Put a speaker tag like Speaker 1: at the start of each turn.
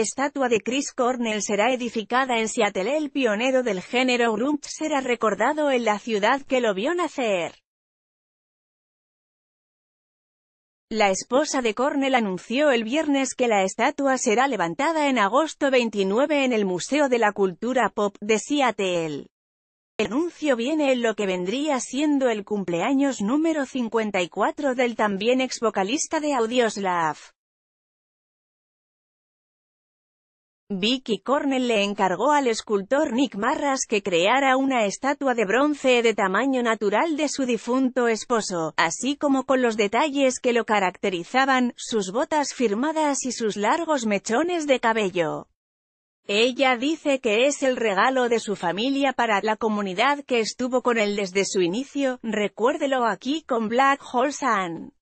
Speaker 1: estatua de Chris Cornell será edificada en Seattle. El pionero del género grunge será recordado en la ciudad que lo vio nacer. La esposa de Cornell anunció el viernes que la estatua será levantada en agosto 29 en el Museo de la Cultura Pop de Seattle. El anuncio viene en lo que vendría siendo el cumpleaños número 54 del también ex vocalista de Audioslave. Vicky Cornell le encargó al escultor Nick Marras que creara una estatua de bronce de tamaño natural de su difunto esposo, así como con los detalles que lo caracterizaban, sus botas firmadas y sus largos mechones de cabello. Ella dice que es el regalo de su familia para la comunidad que estuvo con él desde su inicio, recuérdelo aquí con Black Hole Sun.